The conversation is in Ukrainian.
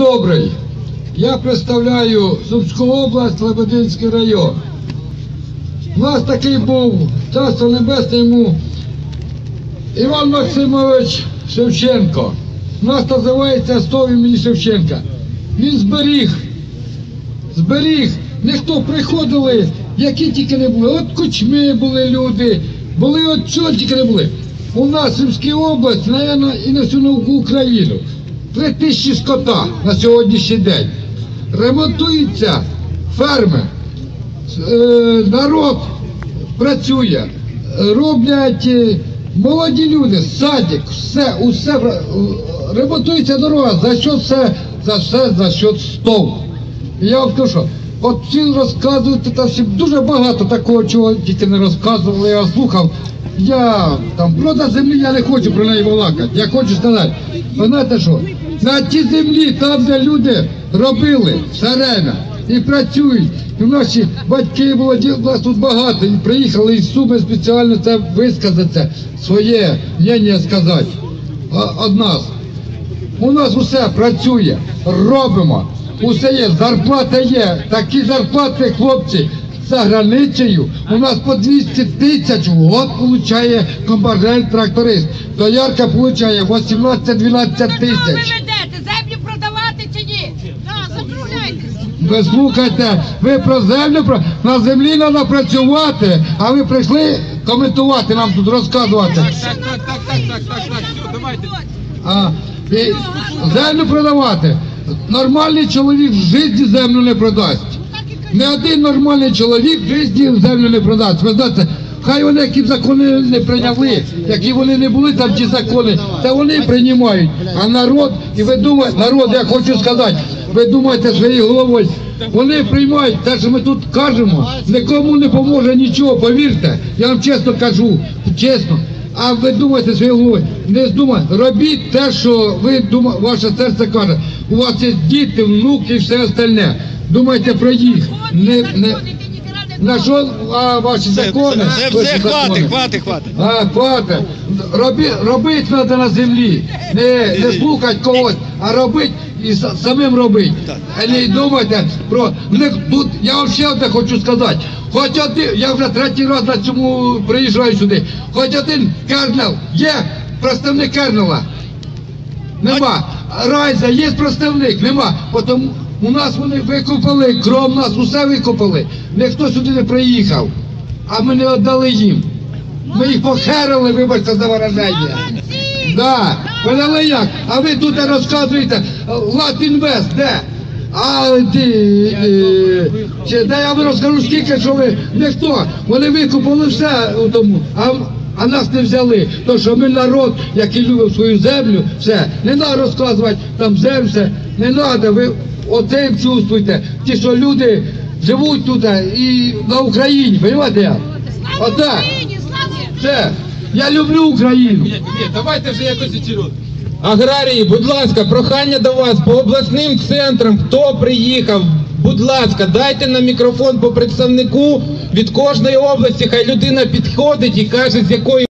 добрий. Я представляю Сумську область, Лебединський район. У нас такий був царство небесне йому Іван Максимович Шевченко. У нас називається 100 імені Шевченка. Він зберіг, зберіг. Ніхто приходили, які тільки не були. От кучми були люди, були от чого тільки не були. У нас в Сумській області, мабуть, і на всю Україну. Три тисячі скота на сьогоднішній день. Ремонтуються ферми. Е, народ працює, роблять е, молоді люди, садик, все, усе ремонтується дорога, за що все, за все, за що стов. Я вам кажу, що от всі розказують, та всі дуже багато такого, чого тільки не розказували, я слухав. Я там продаж землі, я не хочу про неї балакати. Я хочу сказати, знаєте що? На тій землі, там, де люди робили время і працюють. І наші батьки молоді, нас тут багато, і приїхали із Суми спеціально це висказати, своє мнення сказати. Од нас. У нас усе працює, робимо, усе є, зарплата є. Такі зарплати, хлопці, за границею. У нас по 200 тисяч в год получає компартент тракторист. Доярка получає 18-12 Що ви тисяч. ведете? Землю продавати чи ні? Да, закругляйтесь. Ви слухайте, ви про землю про на землі треба працювати, а ви прийшли коментувати нам тут розказувати. Так, так, так, так, так, так, так, все, давайте. А, і землю продавати. Нормальний чоловік в житті землю не продасть. Не один нормальний чоловік в житті землю не продасть. Ви знаєте, хай вони які б закони не прийняли, які вони не були там ті закони, та вони приймають. А народ, і ви думаєте, народ, я хочу сказати, ви думаєте своєю головою, вони приймають те, що ми тут кажемо, нікому не поможе нічого, повірте. Я вам чесно кажу, чесно. А ви думаєте своєю головою, не думайте, робіть те, що ви дума, ваше серце каже. У вас є діти, внуки і все остальне. Думайте про їх. Не, не, на що а, ваші закони? Ваші все, хватить, закони? хватить, хватить. А, хватить. Робі, робити треба на землі. Не, не слухати когось, а робити і самим робити. А не думайте про не, тут. Я ще одне хочу сказати. Хоч один, я вже третій раз на цьому приїжджаю сюди. Хоч один кернел є представник кернела. Нема. Райза є представник, нема. Потім у нас вони викопали, кром нас усе викопали. Ніхто сюди не приїхав, а ми не віддали їм. Ми їх похерили, вибачте за вираження. Да. Ви дали як? А ви тут розказуєте, Латінвест, де? А ти, е, чи, де я вам розкажу скільки, що ви ніхто. Вони викупили все у тому, а, а нас не взяли. То що ми народ, який любив свою землю, все. Не треба розказувати там землю, все. Не треба, ви оцим чувствуєте. Ті, що люди живуть тут і на Україні, розумієте Отак. Україні, слава Все. Я люблю Україну. Ні, ні, давайте вже якось і. Аграрії, будь ласка, прохання до вас по обласним центрам, хто приїхав, будь ласка, дайте на мікрофон по представнику від кожної області, хай людина підходить і каже, з якої